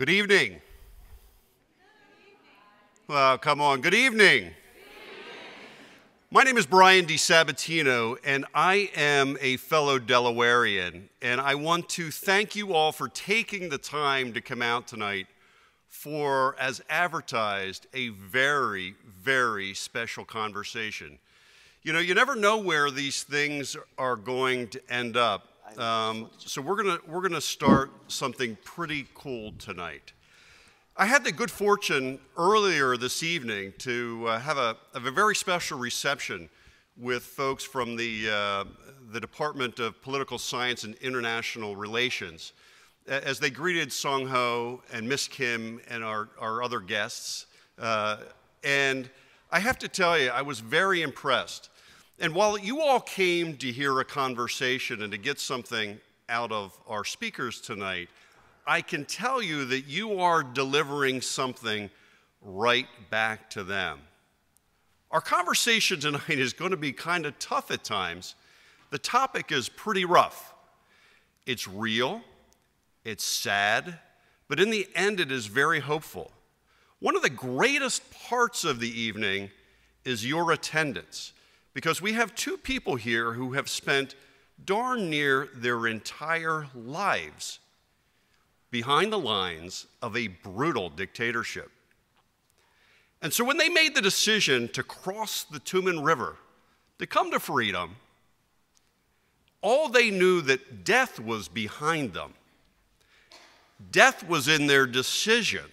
Good evening. Well, come on. Good evening. My name is Brian DiSabatino, and I am a fellow Delawarean. And I want to thank you all for taking the time to come out tonight for, as advertised, a very, very special conversation. You know, you never know where these things are going to end up. Um, so we're gonna we're gonna start something pretty cool tonight. I had the good fortune earlier this evening to uh, have, a, have, a, very special reception with folks from the, uh, the Department of Political Science and International Relations as they greeted Song Ho and Miss Kim and our, our other guests. Uh, and I have to tell you, I was very impressed. And while you all came to hear a conversation and to get something out of our speakers tonight, I can tell you that you are delivering something right back to them. Our conversation tonight is going to be kind of tough at times. The topic is pretty rough. It's real, it's sad, but in the end, it is very hopeful. One of the greatest parts of the evening is your attendance, because we have two people here who have spent darn near their entire lives behind the lines of a brutal dictatorship. And so when they made the decision to cross the Tumen River to come to freedom, all they knew that death was behind them. Death was in their decision.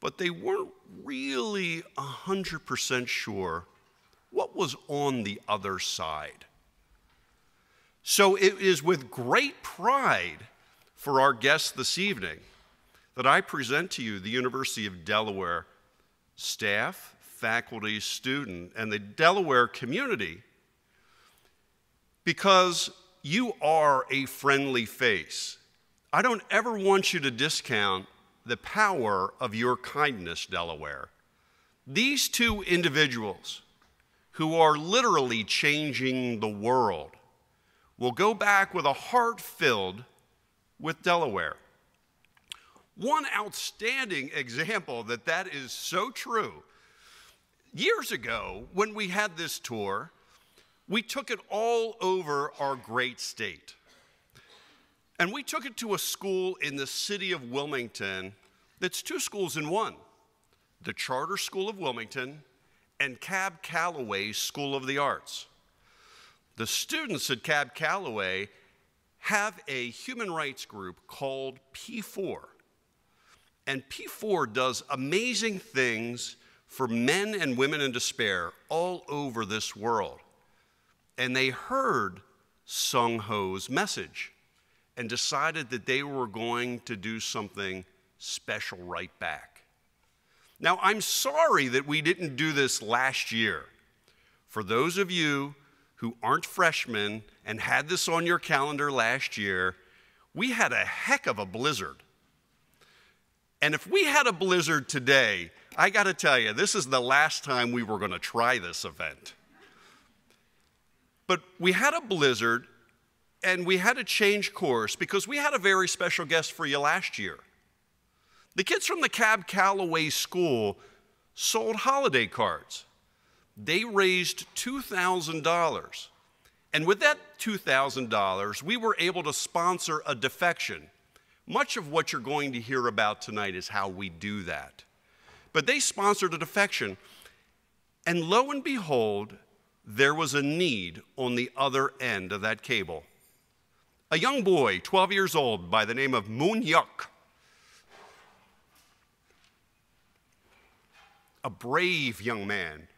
But they weren't really 100% sure what was on the other side. So it is with great pride for our guests this evening that I present to you the University of Delaware staff, faculty, student, and the Delaware community because you are a friendly face. I don't ever want you to discount the power of your kindness, Delaware. These two individuals who are literally changing the world will go back with a heart filled with Delaware. One outstanding example that that is so true. Years ago, when we had this tour, we took it all over our great state. And we took it to a school in the city of Wilmington that's two schools in one the Charter School of Wilmington and Cab Calloway School of the Arts. The students at Cab Calloway have a human rights group called P4. And P4 does amazing things for men and women in despair all over this world. And they heard Sung Ho's message and decided that they were going to do something special right back. Now, I'm sorry that we didn't do this last year. For those of you who aren't freshmen and had this on your calendar last year, we had a heck of a blizzard. And if we had a blizzard today, I got to tell you, this is the last time we were going to try this event. But we had a blizzard and we had to change course because we had a very special guest for you last year. The kids from the Cab Calloway School sold holiday cards they raised $2,000. And with that $2,000, we were able to sponsor a defection. Much of what you're going to hear about tonight is how we do that. But they sponsored a defection. And lo and behold, there was a need on the other end of that cable. A young boy, 12 years old, by the name of Moon Yuk, a brave young man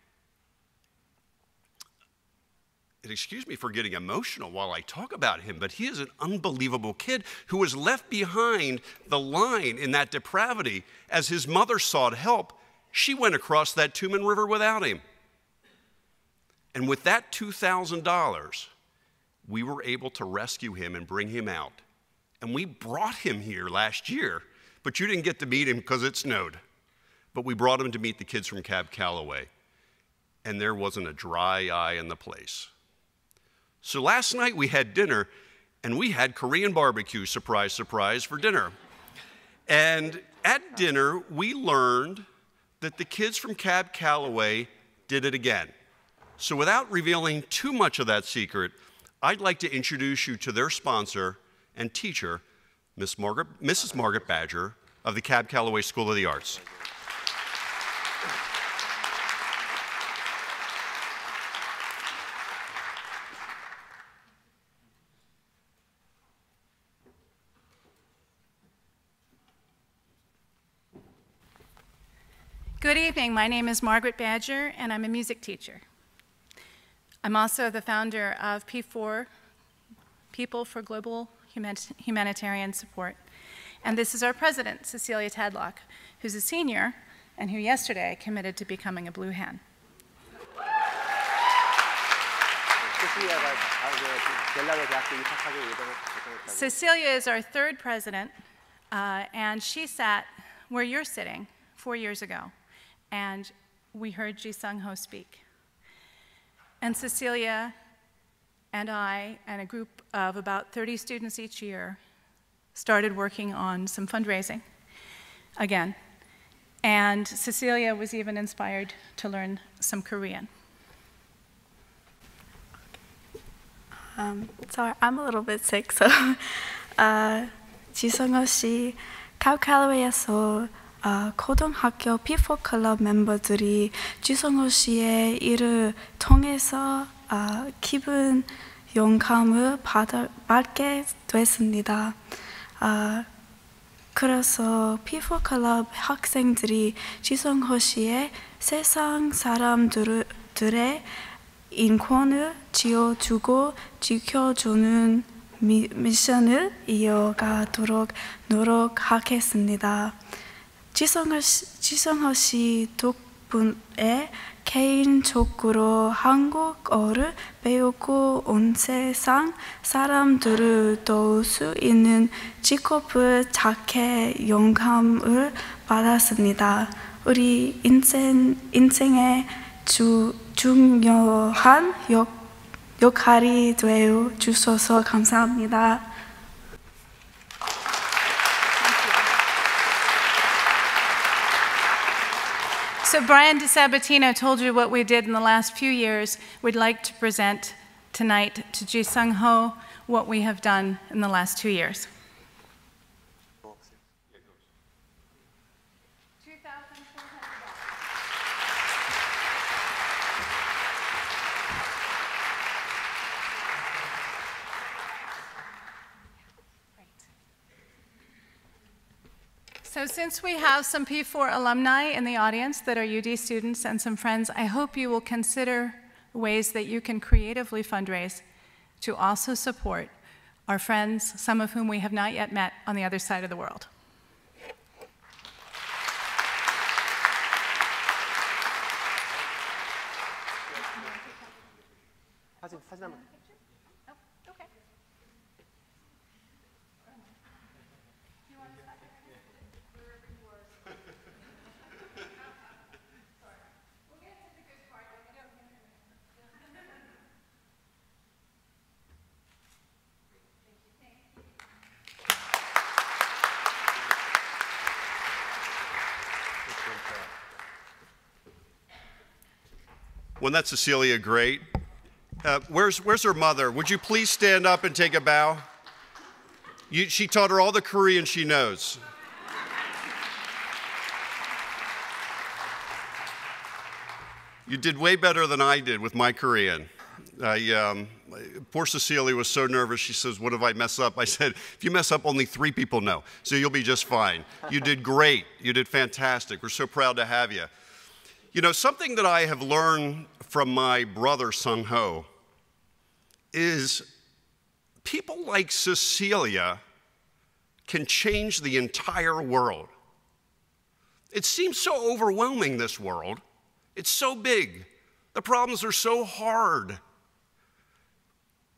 and excuse me for getting emotional while I talk about him, but he is an unbelievable kid who was left behind the line in that depravity. As his mother sought help, she went across that Tumen River without him. And with that $2,000, we were able to rescue him and bring him out. And we brought him here last year, but you didn't get to meet him because it snowed. But we brought him to meet the kids from Cab Calloway. And there wasn't a dry eye in the place. So last night we had dinner and we had Korean barbecue, surprise, surprise, for dinner. And at dinner, we learned that the kids from Cab Calloway did it again. So, without revealing too much of that secret, I'd like to introduce you to their sponsor and teacher, Miss Margaret, Mrs. Margaret Badger of the Cab Calloway School of the Arts. Good evening. My name is Margaret Badger, and I'm a music teacher. I'm also the founder of P4, People for Global Humanitarian Support. And this is our president, Cecilia Tadlock, who's a senior and who yesterday committed to becoming a Blue Hen. Cecilia is our third president, uh, and she sat where you're sitting four years ago, and we heard Ji Sung Ho speak. And Cecilia and I, and a group of about 30 students each year, started working on some fundraising again. And Cecilia was even inspired to learn some Korean. Um, sorry, I'm a little bit sick, so uh, 지성호 씨 카우칼로웨이에서 어, 고등학교 P4 클럽 멤버들이 지성호 씨의 일을 통해서 어, 기분 영감을 받을, 받게 됐습니다. 어, 그래서 P4 클럽 학생들이 지성호 씨의 세상 사람들의 인권을 지어주고 지켜주는 미, 미션을 이어가도록 노력하겠습니다. 지성호 씨, 지성호 씨 덕분에 개인적으로 한국어를 배우고 온 세상 사람들을 도울 수 있는 직업을 찾게 영감을 받았습니다. 우리 인생, 인생의 주, 중요한 역, 역할이 되어 주셔서 감사합니다. So Brian DeSabatino told you what we did in the last few years. We'd like to present tonight to Ji Sung Ho what we have done in the last two years. So since we have some P4 alumni in the audience that are UD students and some friends, I hope you will consider ways that you can creatively fundraise to also support our friends, some of whom we have not yet met on the other side of the world. 사진 사진 Wasn't that Cecilia great? Uh, where's, where's her mother? Would you please stand up and take a bow? You, she taught her all the Korean she knows. You did way better than I did with my Korean. I, um, poor Cecilia was so nervous. She says, What if I mess up? I said, If you mess up, only three people know. So you'll be just fine. You did great. You did fantastic. We're so proud to have you. You know, something that I have learned from my brother Sung Ho is people like Cecilia can change the entire world. It seems so overwhelming, this world. It's so big. The problems are so hard.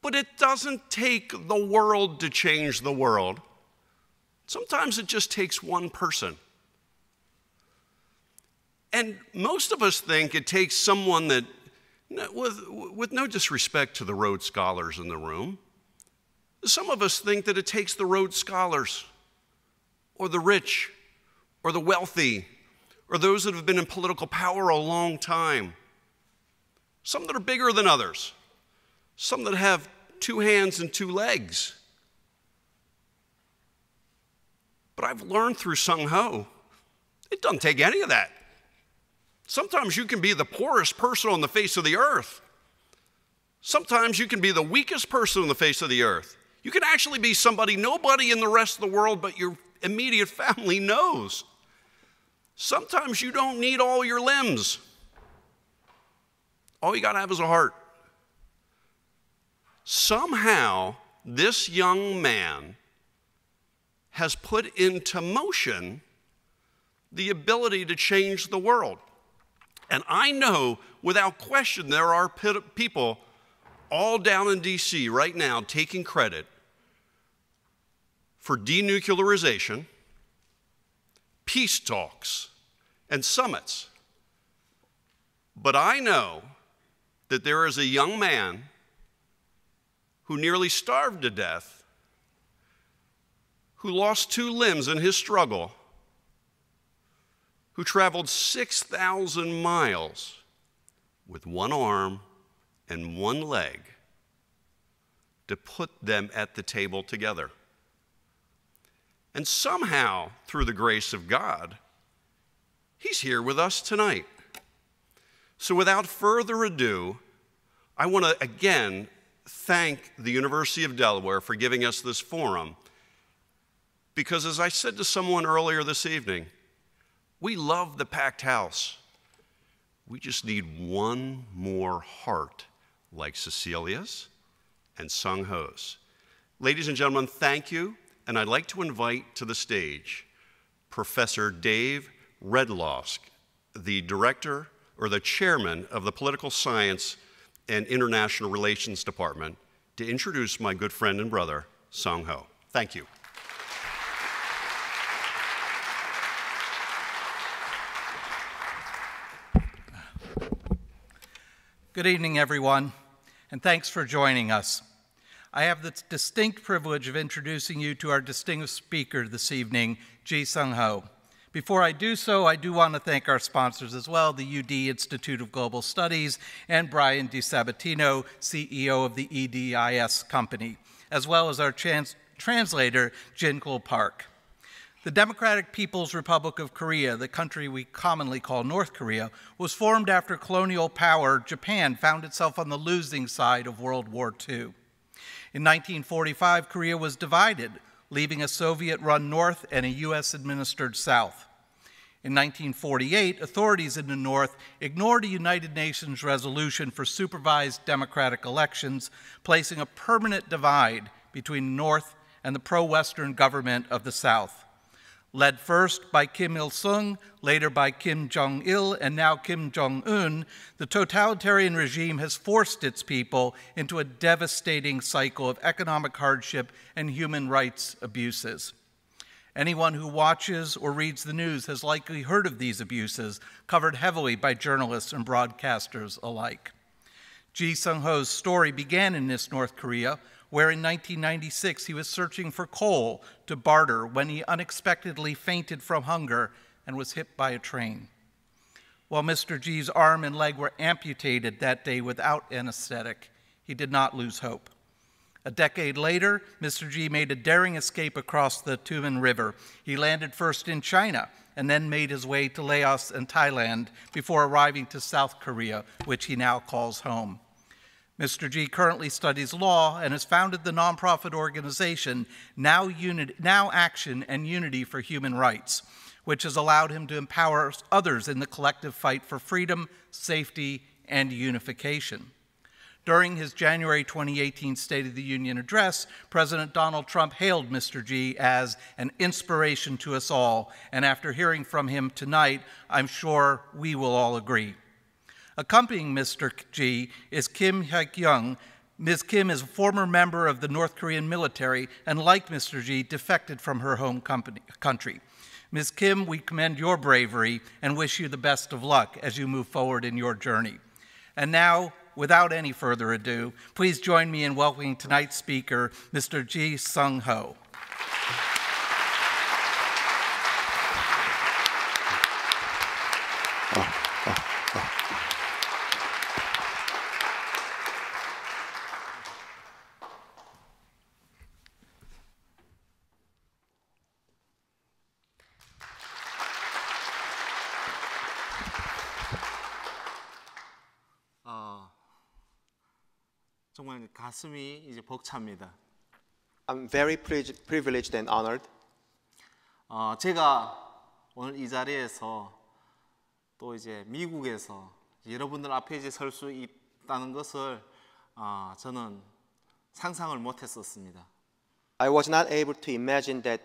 But it doesn't take the world to change the world. Sometimes it just takes one person. And most of us think it takes someone that, with, with no disrespect to the Rhodes Scholars in the room, some of us think that it takes the Rhodes Scholars or the rich or the wealthy or those that have been in political power a long time. Some that are bigger than others, some that have two hands and two legs. But I've learned through Sung Ho, it doesn't take any of that. Sometimes you can be the poorest person on the face of the earth. Sometimes you can be the weakest person on the face of the earth. You can actually be somebody nobody in the rest of the world but your immediate family knows. Sometimes you don't need all your limbs. All you got to have is a heart. Somehow, this young man has put into motion the ability to change the world. And I know without question there are people all down in DC right now taking credit for denuclearization, peace talks, and summits. But I know that there is a young man who nearly starved to death, who lost two limbs in his struggle, who traveled 6,000 miles with one arm and one leg to put them at the table together. And somehow, through the grace of God, he's here with us tonight. So, without further ado, I want to again thank the University of Delaware for giving us this forum. Because, as I said to someone earlier this evening, we love the packed house. We just need one more heart like Cecilia's and Sung Ho's. Ladies and gentlemen, thank you, and I'd like to invite to the stage Professor Dave Redlowsk, the director or the chairman of the Political Science and International Relations Department, to introduce my good friend and brother, Sung Ho. Thank you. Good evening, everyone, and thanks for joining us. I have the distinct privilege of introducing you to our distinguished speaker this evening, Ji Sung Ho. Before I do so, I do want to thank our sponsors as well, the UD Institute of Global Studies and Brian DiSabatino, CEO of the EDIS company, as well as our trans translator, Jinkul Park. The Democratic People's Republic of Korea, the country we commonly call North Korea, was formed after colonial power Japan found itself on the losing side of World War II. In 1945, Korea was divided, leaving a Soviet run North and a U.S. administered South. In 1948, authorities in the North ignored a United Nations resolution for supervised democratic elections, placing a permanent divide between North and the pro Western government of the South led first by Kim Il sung, later by Kim Jong il, and now Kim Jong un, the totalitarian regime has forced its people into a devastating cycle of economic hardship and human rights abuses. Anyone who watches or reads the news has likely heard of these abuses, covered heavily by journalists and broadcasters alike. Ji Sung Ho's story began in this North Korea, where in 1996 he was searching for coal to barter when he unexpectedly fainted from hunger and was hit by a train. While Mr. G's arm and leg were amputated that day without anesthetic, he did not lose hope. A decade later, Mr. G made a daring escape across the Tumen River. He landed first in China and then made his way to Laos and Thailand before arriving to South Korea, which he now calls home. Mr. G currently studies law and has founded the nonprofit organization Now, Unity, now Action and Unity for Human Rights, which has allowed him to empower others in the collective fight for freedom, safety, and unification. During his January 2018 State of the Union address, President Donald Trump hailed Mr. G as an inspiration to us all, and after hearing from him tonight, I'm sure we will all agree. Accompanying Mr. G is Kim Hyek Young. Ms. Kim is a former member of the North Korean military and, like Mr. G, defected from her home company, country. Ms. Kim, we commend your bravery and wish you the best of luck as you move forward in your journey. And now, without any further ado, please join me in welcoming tonight's speaker, Mr. Ji Sung Ho. 가슴이 이제 벅찹니다. I'm very pri- privileged and honored 어, 제가 오늘 이 자리에서 또 이제 미국에서 여러분들 앞에 이제 설 수 있다는 것을 어, 저는 상상을 못했었습니다. I was not able to imagine that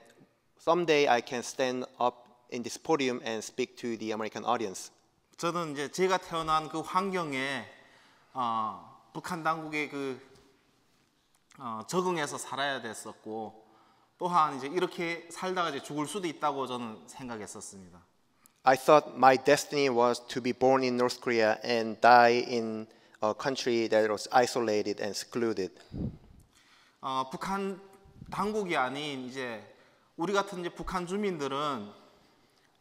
someday I can stand up in this podium and speak to the American audience. 저는 이제 제가 태어난 그 환경에 어, 북한 당국의 그 어, 적응해서 살아야 됐었고 또한 이제 이렇게 살다가 이제 죽을 수도 있다고 저는 생각했었습니다. I thought my destiny was to be born in North Korea and die in a country that was isolated and secluded. 어, 북한 당국이 아닌 이제 우리 같은 이제 북한 주민들은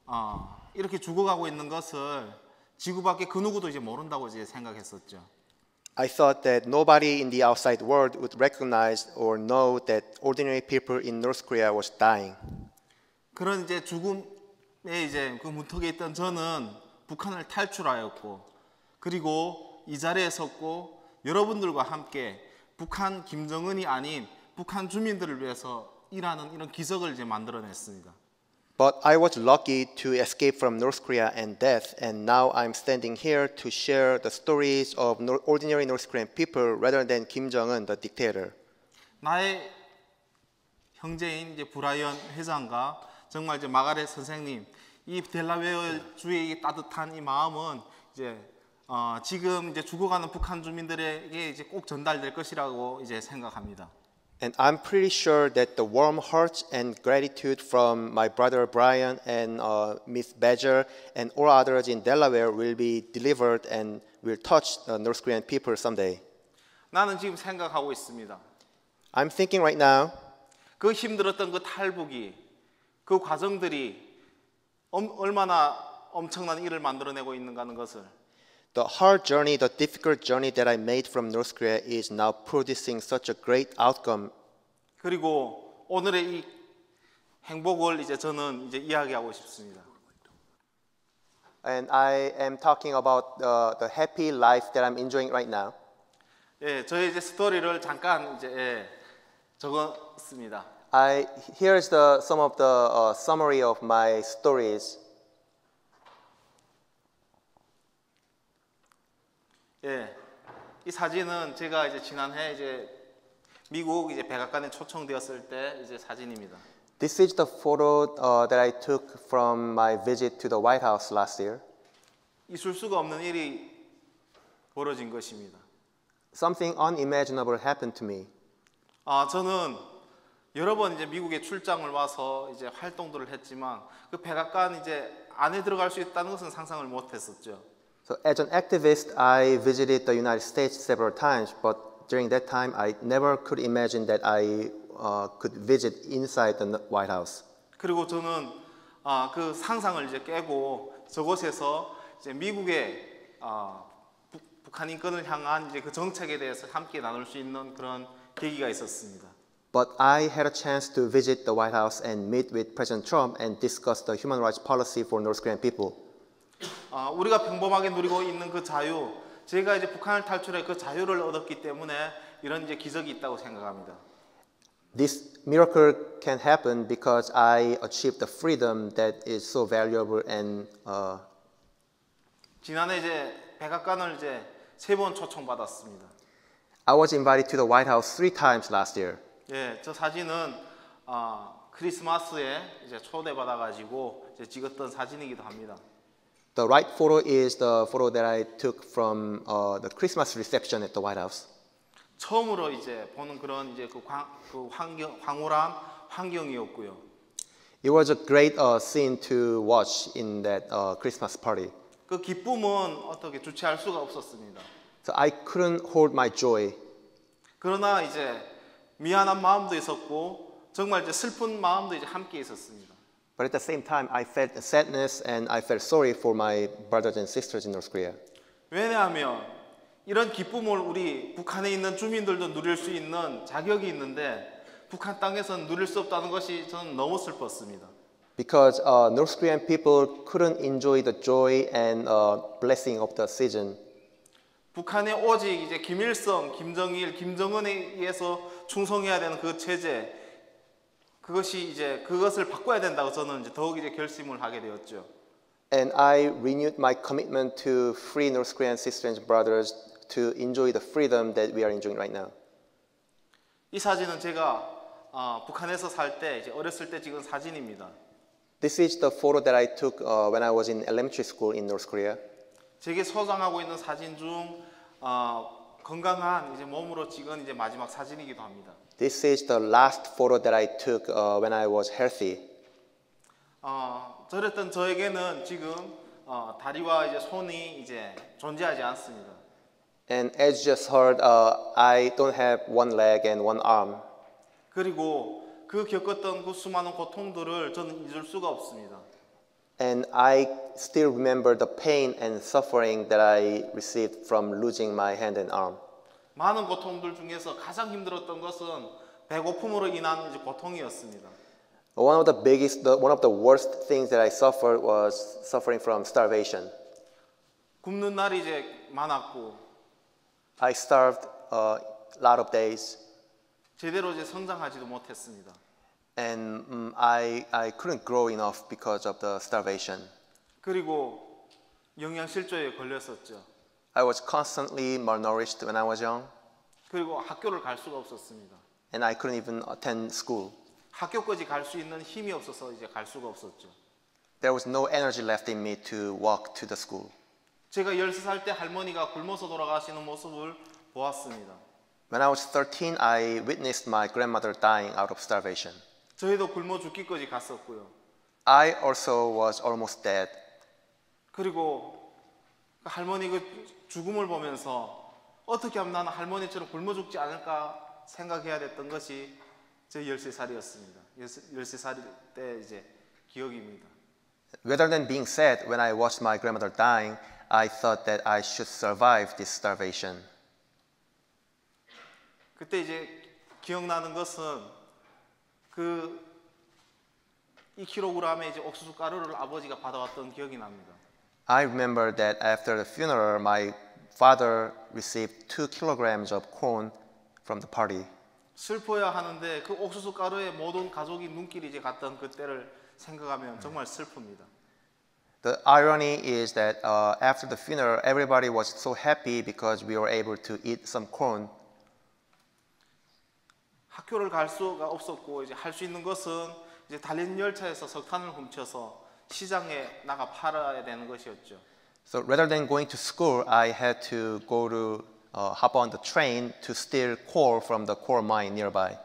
어, 이렇게 죽어가고 있는 것을 지구밖에 그 누구도 이제 모른다고 이제 생각했었죠. I thought that nobody in the outside world would recognize or know that ordinary people in North Korea was dying. 그런 이제 죽음에 이제 그 문턱에 있던 저는 북한을 탈출하였고 그리고 이 자리에 섰고 여러분들과 함께 북한 김정은이 아닌 북한 주민들을 위해서 일하는 이런 기적을 이제 만들어냈습니다. But I was lucky to escape from North Korea and death, and now I'm standing here to share the stories of ordinary North Korean people rather than Kim Jong un, the dictator. 나의 형제인 이제 브라이언 회장과 정말 이제 마가렛 선생님 이 델라웨어 주의 이 따뜻한 이 마음은 이제 어, 지금 이제 죽어가는 북한 주민들에게 이제 꼭 전달될 것이라고 이제 생각합니다. And I'm pretty sure that the warm hearts and gratitude from my brother Brian and uh, Miss Badger and all others in Delaware will be delivered and will touch the North Korean people someday. 나는 지금 생각하고 있습니다. I'm thinking right now 그 힘들었던 그 탈북이 그 과정들이 엄- 얼마나 엄청난 일을 만들어내고 있는가 하는 것을 the hard journey, the difficult journey that I made from North Korea is now producing such a great outcome. 그리고 오늘의 이 행복을 이제 저는 이제 이야기하고 싶습니다. And I am talking about uh, the happy life that I'm enjoying right now. 예, 저의 이제 스토리를 잠깐 이제 예, 적었습니다. I here's the some of the uh, summary of my stories. 예, 이 사진은 제가 이제 지난해 이제 미국 이제 백악관에 초청되었을 때 이제 사진입니다. This is the photo uh, that I took from my visit to the White House last year. 있을 수가 없는 일이 벌어진 것입니다. Something unimaginable happened to me. 아, 저는 여러 번 이제 미국에 출장을 와서 이제 활동들을 했지만 그 백악관 이제 안에 들어갈 수 있다는 것은 상상을 못 했었죠. So as an activist, I visited the United States several times, but during that time, I never could imagine that I uh, could visit inside the White House. 그리고 저는 아, 그 상상을 이제 깨고 저곳에서 이제 미국의 아, 북, 북한 인권을 향한 이제 그 정책에 대해서 함께 나눌 수 있는 그런 계기가 있었습니다. But I had a chance to visit the White House and meet with President Trump and discuss the human rights policy for North Korean people. 아, 우리가 평범하게 누리고 있는 그 자유, 제가 이제 북한을 탈출해 그 자유를 얻었기 때문에 이런 이제 기적이 있다고 생각합니다. This miracle can happen because I achieved the freedom that is so valuable and uh, 지난해 이제 백악관을 이제 세 번 초청받았습니다. I was invited to the White House three times last year. 예, 저 사진은 아, 크리스마스에 이제 초대받아가지고 이제 찍었던 사진이기도 합니다. The right photo is the photo that I took from uh, the Christmas reception at the White House. 처음으로 이제 보는 그런 이제 그, 광, 그 환경, 황홀한 환경이었고요. It was a great uh, scene to watch in that uh, Christmas party. 그 기쁨은 어떻게 주체할 수가 없었습니다. So I couldn't hold my joy. 그러나 이제 미안한 마음도 있었고 정말 이제 슬픈 마음도 이제 함께 있었습니다. But at the same time, I felt sadness and I felt sorry for my brothers and sisters in North Korea. 왜냐하면 이런 기쁨을 우리 북한에 있는 주민들도 누릴 수 있는 자격이 있는데 북한 땅에서는 누릴 수 없다는 것이 저는 너무 슬펐습니다. Because uh, North Korean people couldn't enjoy the joy and uh, blessing of the season. 북한에 오직 이제 김일성, 김정일, 김정은에 의해서 충성해야 되는 그 체제 그것이 이제 그것을 바꿔야 된다고 저는 이제 더욱 이제 결심을 하게 되었죠. And I renewed my commitment to free North Korean sisters and brothers to enjoy the freedom that we are enjoying right now. 이 사진은 제가 어, 북한에서 살 때 이제 어렸을 때 찍은 사진입니다. This is the photo that I took uh, when I was in elementary school in North Korea. 제게 소장하고 있는 사진 중 어, 건강한 이제 몸으로 찍은 이제 마지막 사진이기도 합니다. This is the last photo that I took uh, when I was healthy. 어, 저랬던 저에게는 지금 어, 다리와 이제 손이 이제 존재하지 않습니다. And as you just heard, uh, I don't have one leg and one arm. 그리고 그 겪었던 그 수많은 고통들을 저는 잊을 수가 없습니다. And I still remember the pain and suffering that I received from losing my hand and arm. 많은 고통들 중에서 가장 힘들었던 것은 배고픔으로 인한 고통이었습니다. One of the biggest, the, one of the worst things that I suffered was suffering from starvation. 굶는 날이 이제 많았고 I starved a lot of days, 제대로 이제 성장하지도 못했습니다. and mm, I, I couldn't grow enough because of the starvation. 그리고 영양실조에 걸렸었죠. I was constantly malnourished when I was young, 그리고 학교를 갈 수가 없었습니다. and I couldn't even attend school. 학교까지 갈 수 있는 힘이 없어서 이제 갈 수가 없었죠. There was no energy left in me to walk to the school. 제가 13살 때 할머니가 굶어서 돌아가시는 모습을 보았습니다. When I was 13, I witnessed my grandmother dying out of starvation. 저희도 굶어 죽기까지 갔었고요. I also was almost dead. 그리고 그 할머니 그 죽음을 보면서 어떻게 하면 나는 할머니처럼 굶어 죽지 않을까 생각해야 됐던 것이 제 13살이었습니다. 13살 때 이제 기억입니다. Rather than being sad when I watched my grandmother dying, I thought that I should survive this starvation. 그때 이제 기억나는 것은 그 2kg의 이제 옥수수 가루를 아버지가 받아왔던 기억이 납니다. I remember that after the funeral, my father received two kilograms of corn from the party. 슬퍼야 하는데 그 옥수수 가루에 모든 가족이 눈길이 이제 갔던 그때를 생각하면 정말 슬픕니다. The irony is that uh, after the funeral, everybody was so happy because we were able to eat some corn. 학교를 갈 수가 없었고 이제 할 수 있는 것은 이제 달린 열차에서 석탄을 훔쳐서 시장에 나가 팔아야 되는 것이었죠. So rather than going to school, I had to go to uh, hop on the train to steal coal from the coal mine nearby.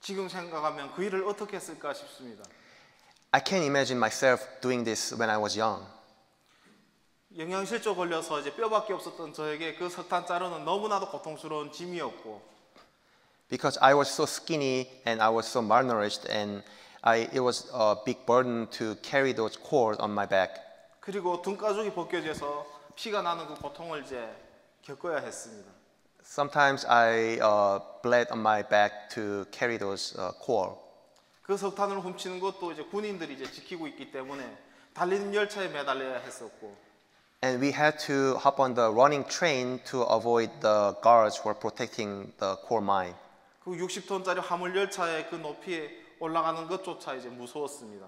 지금 생각하면 그 일을 어떻게 했을까 싶습니다. I can't imagine myself doing this when I was young. 영양실조 걸려서 이제 뼈밖에 없었던 저에게 그 석탄 자루는 너무나도 고통스러운 짐이었고 because I was so skinny and I was so malnourished and I, it was a big burden to carry those cords on my back. 그리고 등가죽이 벗겨져서 피가 나는 그 고통을 이제 겪어야 했습니다. Sometimes I uh, bled on my back to carry those uh, cord. 그 석탄을 훔치는 것도 이제 군인들이 이제 지키고 있기 때문에 달리는 열차에 매달려야 했었고 And we had to hop on the running train to avoid the guards who were protecting the coal mine. 그 60톤짜리 화물 열차의 그 높이에 올라가는 것조차 이제 무서웠습니다.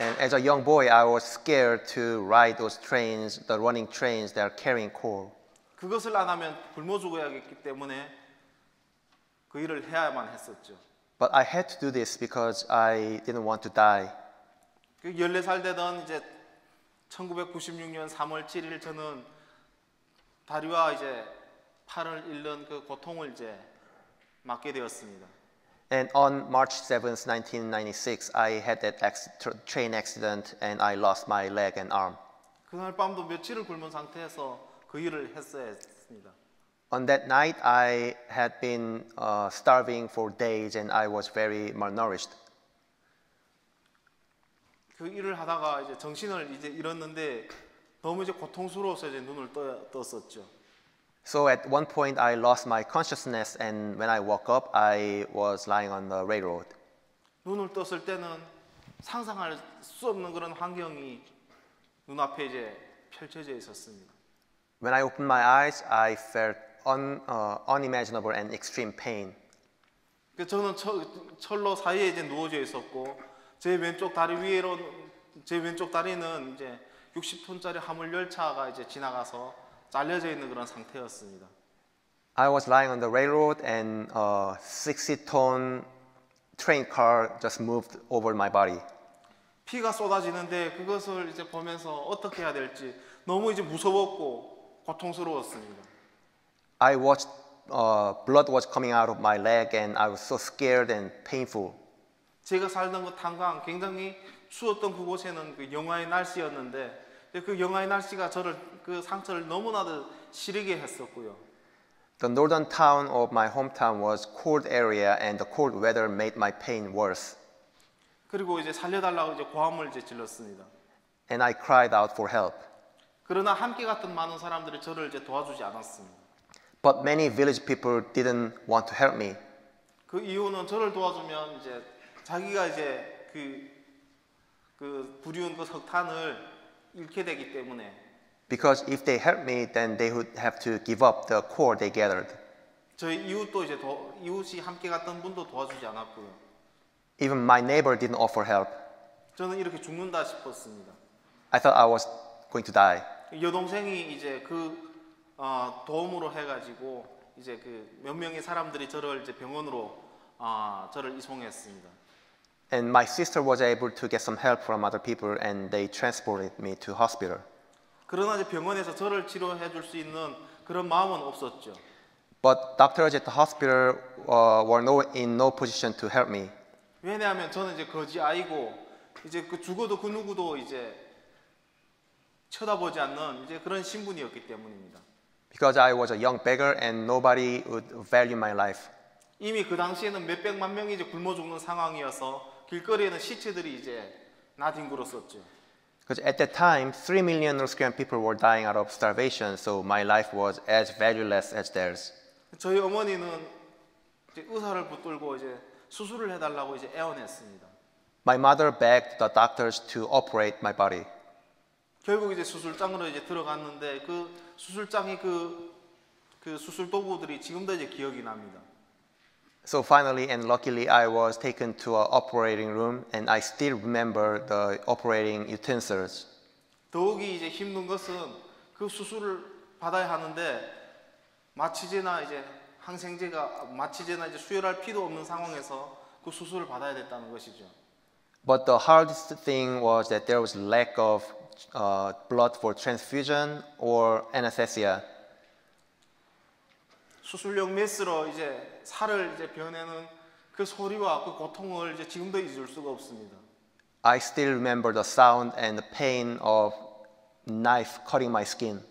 And as a young boy, I was scared to ride those trains, the running trains that are carrying coal. 그것을 안 하면 굶어 죽어야겠기 때문에 그 일을 해야만 했었죠. But I had to do this because I didn't want to die. 그 14살 되던 이제 1996년 3월 7일 저는 다리와 이제 팔을 잃는 그 고통을 이제 맞게 되었습니다. And on March 7th, 1996, I had that acc- tr- train accident and I lost my leg and arm. 그날 밤도 며칠을 굶은 상태에서 그 일을 했어야 했습니다. On that night, I had been uh, starving for days and I was very malnourished. 그 일을 하다가 이제 정신을 이제 잃었는데 너무 이제 고통스러워서 이제 눈을 떠, 떴었죠. So at one point, I lost my consciousness, and when I woke up, I was lying on the railroad. 눈을 떴을 때는 상상할 수 없는 그런 환경이 눈앞에 이제 펼쳐져 있었습니다. When I opened my eyes, I felt un, uh, unimaginable and extreme pain. 그 저는 철, 철로 사이에 이제 누워져 있었고 제 왼쪽 다리 위로 제 왼쪽 다리는 이제 60톤짜리 화물 열차가 이제 지나가서 잘려져 있는 그런 상태였습니다. I was lying on the railroad and a 60-ton train car just moved over my body. 피가 쏟아지는데 그것을 이제 보면서 어떻게 해야 될지 너무 이제 무서웠고 고통스러웠습니다. I watched uh, blood was coming out of my leg and I was so scared and painful. 제가 살던 그 탄광 굉장히 추웠던 그곳에는 그 영하의 날씨였는데 그 영하의 날씨가 저를 그 상처를 너무나도 시리게 했었고요. The northern town of my hometown was cold area and the cold weather made my pain worse. 그리고 이제 살려달라고 이제 고함을 이제 질렀습니다. And I cried out for help. 그러나 함께 갔던 많은 사람들이 저를 이제 도와주지 않았습니다. But many village people didn't want to help me 그 이유는 저를 도와주면 이제 자기가 이제 그, 그 부리운 그 석탄을 잃게 되기 때문에 because if they helped me, then they would have to give up the core they gathered. 저희 이웃도 이제 도, 이웃이 함께 갔던 분도 도와주지 않았고요. Even my neighbor didn't offer help. 저는 이렇게 죽는다 싶었습니다. I thought I was going to die. 여동생이 이제 그 어, 도움으로 해가지고 이제 그 몇 명의 사람들이 저를 이제 병원으로 아 저를 이송했습니다. And my sister was able to get some help from other people and they transported me to hospital. 그러나 이제 병원에서 저를 치료해 줄 수 있는 그런 마음은 없었죠. But doctors at the hospital uh, were no, in no position to help me 왜냐하면 저는 이제 거지 아이고 이제 그 죽어도 그 누구도 이제 쳐다보지 않는 이제 그런 신분이었기 때문입니다. because I was a young beggar and nobody would value my life. 이미 그 당시에는 몇 백만 명이 이제 굶어 죽는 상황이어서 길거리에는 시체들이 이제 나뒹굴었었죠. Because at that time, 3 million North Korean people were dying out of starvation, so my life was as valueless as theirs. 저희 어머니는 이제 의사를 붙들고 이제 수술을 해달라고 이제 애원했습니다. My mother begged the doctors to operate my body. 결국 이제 수술장으로 이제 들어갔는데 그 수술장이 그, 그 수술 도구들이 지금도 이제 기억이 납니다. So finally and luckily, I was taken to an operating room, and I still remember the operating utensils. 더욱이 이제 힘든 것은 그 수술을 받아야 하는데 마취제나 이제 항생제가 마취제나 이제 수혈할 필요 없는 상황에서 그 수술을 받아야 됐다는 것이죠. But the hardest thing was that there was lack of uh, blood for transfusion or anesthesia. 수술용 메스로 이제 살을 이제 베어내는 그 소리와 그 고통을 이제 지금도 잊을 수가 없습니다. I still remember the sound and the pain of knife cutting my skin.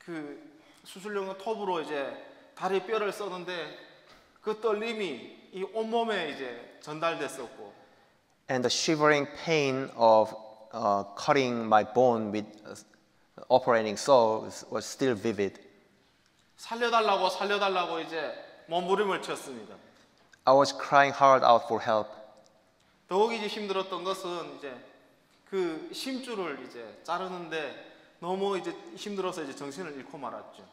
그 수술용 톱으로 이제 다리 뼈를 써는데 그 떨림이 이 온몸에 이제 전달됐었고 And the shivering pain of uh, cutting my bone with uh, operating saw was still vivid. 살려달라고 살려달라고 이제 몸부림을 쳤습니다. I was crying hard out for help. 더욱이 이제 힘들었던 것은 이제 그 심줄을 이제 자르는데 너무 이제 힘들어서 이제 정신을 잃고 말았죠.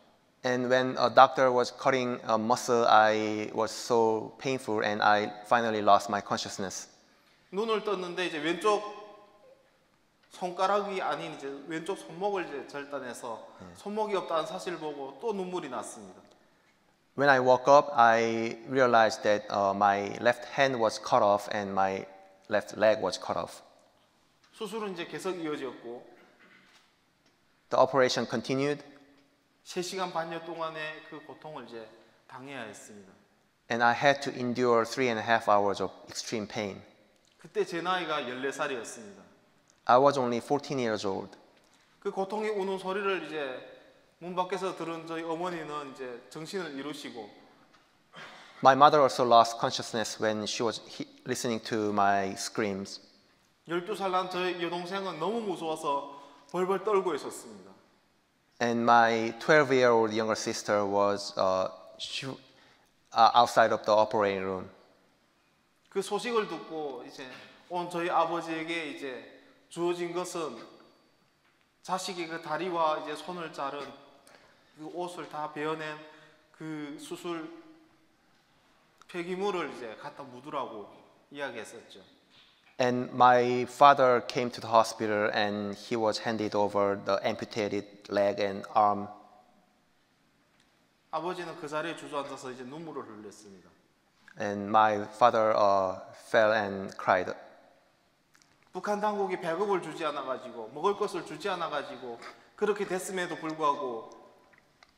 And when a doctor was cutting a muscle, I was so painful and I finally lost my consciousness. 눈을 떴는데 이제 왼쪽 손가락이 아닌 이제 왼쪽 손목을 이제 절단해서 손목이 없다는 사실을 보고 또 눈물이 났습니다. When I woke up, I realized that uh, my left hand was cut off and my left leg was cut off. 수술은 이제 계속 이어졌고 The operation continued, 3시간 반여 동안의 그 고통을 이제 당해야 했습니다. and I had to endure three and a half hours of extreme pain. 그때 제 나이가 14살이었습니다. I was only 14 years old. 그 고통이 우는 소리를 이제 문 밖에서 들은 저희 어머니는 이제 정신을 잃으시고 My mother also lost consciousness when she was he- listening to my screams. 12살 난 저희 여동생은 너무 무서워서 벌벌 떨고 있었습니다. And my 12 year old younger sister was uh, she, uh, outside of the operating room. 그 소식을 듣고 이제 온 저희 아버지에게 이제 주어진 것은 자식의 그 다리와 이제 손을 자른 그 옷을 다 베어낸 그 수술 폐기물을 이제 갖다 묻으라고 이야기했었죠. And my father came to the hospital and he was handed over the amputated leg and arm. 아버지는 그 자리에 주저앉아서 이제 눈물을 흘렸습니다. And my father uh, fell and cried. 북한 당국이 배급을 주지 않아 가지고 먹을 것을 주지 않아 가지고 그렇게 됐음에도 불구하고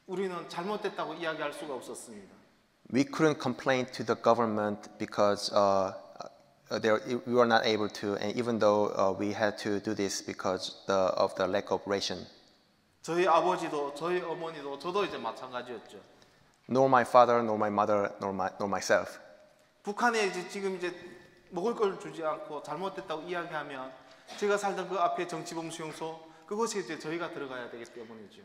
우리는 잘못됐다고 이야기할 수가 없었습니다. We couldn't complain to the government because uh, uh, there, we were not able to, and even though uh, we had to do this because the, of the lack of ration. 저희 아버지도 저희 어머니도 저도 이제 마찬가지였죠. Nor my father, nor my mother, nor, my, nor myself. 북한에 이제 지금 이제 먹을 걸 주지 않고 잘못됐다고 이야기하면 제가 살던 그 앞에 정치범 수용소 그곳에 이제 저희가 들어가야 되기 때문이죠.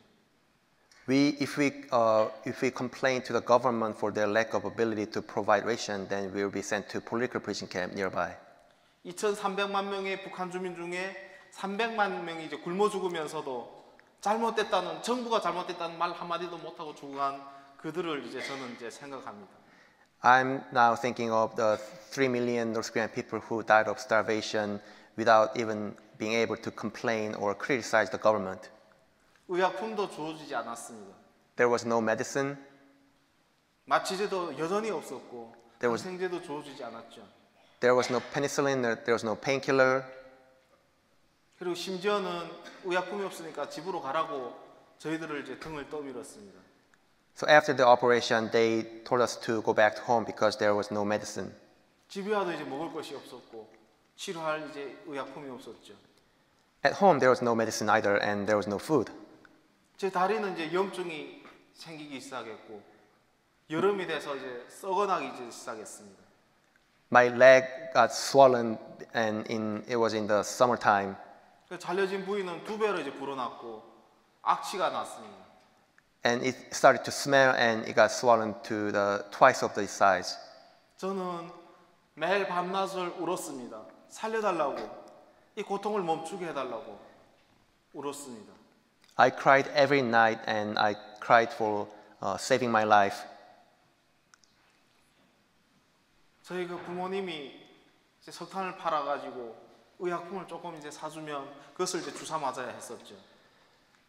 We, if, we, uh, if we complain to the government for their lack of ability to provide ration, then we will be sent to political prison camp nearby. 2,300만 명의 북한 주민 중에 300만 명이 이제 굶어 죽으면서도 잘못됐다는 정부가 잘못됐다는 말 한마디도 못하고 죽어간 그들을 이제 저는 이제 생각합니다. I'm now thinking of the 3 million North Korean people who died of starvation without even being able to complain or criticize the government. 의약품도 주어지지 않았습니다. There was no medicine, 마취제도 여전히 없었고 There was- 항생제도 주어지지 않았죠. there was no penicillin, there, there was no painkiller. 그리고 심지어는 의약품이 없으니까 집으로 가라고 저희들을 이제 등을 떠밀었습니다. So after the operation, they told us to go back home because there was no medicine. 집에 와도 이제 먹을 것이 없었고 치료할 이제 의약품이 없었죠. At home, there was no medicine either, and there was no food. 제 다리는 이제 염증이 생기기 시작했고 여름이 돼서 이제 썩어나기 이제 시작했습니다. My leg got swollen, and in, it was in the summertime. 그 잘려진 부위는 두 배로 이제 불어났고 악취가 났습니다. And it started to smell, and it got swollen to the twice of the size. 저는 매일 밤낮을 울었습니다. 살려달라고 이 고통을 멈추게 해달라고 울었습니다. I cried every night, and I cried for uh, saving my life. 저희 그 부모님이 이제 석탄을 팔아가지고 의약품을 조금 이제 사주면 그것을 이제 주사 맞아야 했었죠.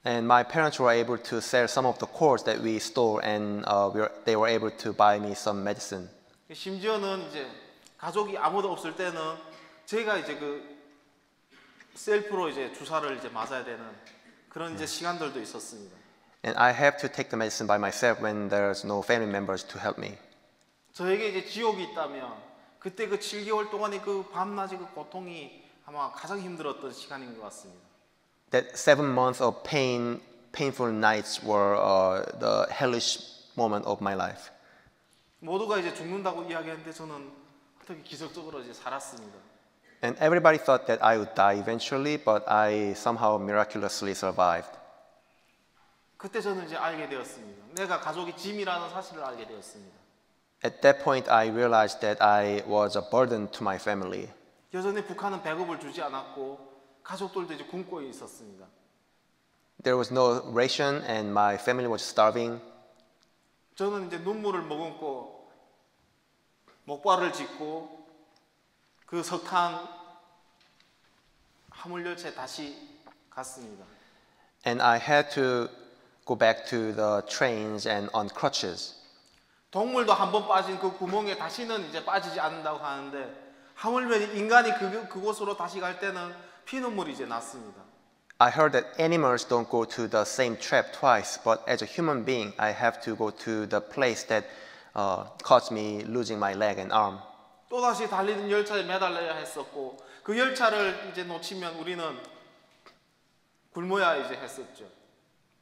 And my parents were able to sell some of the cords that we stole, and uh, we were, they were able to buy me some medicine. 심지어는 이제 가족이 아무도 없을 때는 저희가 이제 그 셀프로 이제 주사를 이제 맞아야 되는 그런 이제 시간들도 있었습니다. And I have to take the medicine by myself when there's no family members to help me. 저에게 이제 지옥이 있다면 그때 그 7개월 동안의 그 밤낮의 그 고통이 아마 가장 힘들었던 시간인 것 같습니다. That seven months of pain, painful nights were uh, the hellish moment of my life. 모두가 이제 죽는다고 이야기했는데 저는 어떻게 기적적으로 이제 살았습니다. And everybody thought that I would die eventually, but I somehow miraculously survived. 그때 저는 이제 알게 되었습니다. 내가 가족이 짐이라는 사실을 알게 되었습니다. At that point, I realized that I was a burden to my family. 여전히 북한은 배급을 주지 않았고 가족들도 이제 굶고 있었습니다. There was no ration, and my family was starving. 저는 이제 눈물을 머금고 목발을 짚고 그 석탄 화물열차에 다시 갔습니다. And I had to go back to the trains and on crutches. 동물도 한 번 빠진 그 구멍에 다시는 이제 빠지지 않는다고 하는데 하물며 인간이 그, 그곳으로 다시 갈 때는 피눈물이 이제 났습니다. I heard that animals don't go to the same trap twice, but as a human being, I have to go to the place that uh, caused me losing my leg and arm. 또다시 달리는 열차에 매달려야 했었고 그 열차를 이제 놓치면 우리는 굶어야 이제 했었죠.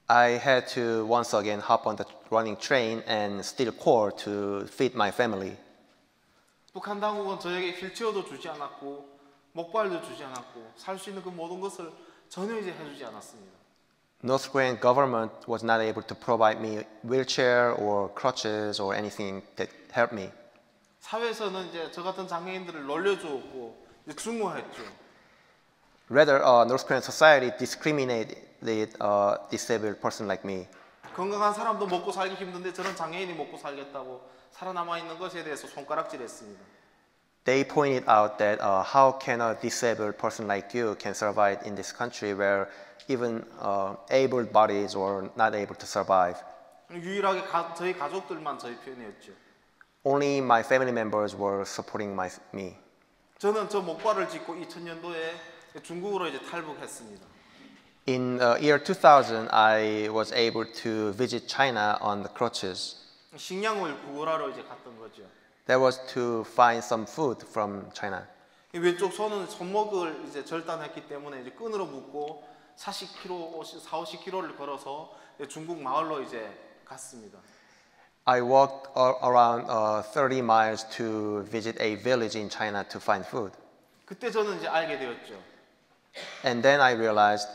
I had to once again hop on the running train and steal coal to feed my family. 북한 당국은 저에게 휠체어도 주지 않았고 목발도 주지 않았고 살 수 있는 그 모든 것을 전혀 이제 해주지 않았습니다. North Korean government was not able to provide me wheelchair or crutches or anything that helped me. 사회에서는 이제 저 같은 장애인들을 놀려주었고 이제 증오했죠. Rather, uh, North Korean society discriminated uh, disabled person like me. 건강한 사람도 먹고 살기 힘든데 저는 장애인이 먹고 살겠다고 살아남아 있는 것에 대해서 손가락질했습니다. They pointed out that uh, how can a disabled person like you can survive in this country where even uh, able bodies were not able to survive. 유일하게 가- 저희 가족들만 저희 편이었죠. Only my family members were supporting my, me. 저는 저 목발을 짚고 2000년도에 중국으로 이제 탈북했습니다. In uh, year 2000, I was able to visit China on the crutches. 식량을 구걸하러 이제 갔던 거죠. That was to find some food from China. 이 왼쪽 손은 손목을 이제 절단했기 때문에 이제 끈으로 묶고 40km, 4, 50km를 걸어서 중국 마을로 이제 갔습니다. I walked around uh, 30 miles to visit a village in China to find food. 그때 저는 이제 알게 되었죠. And then I realized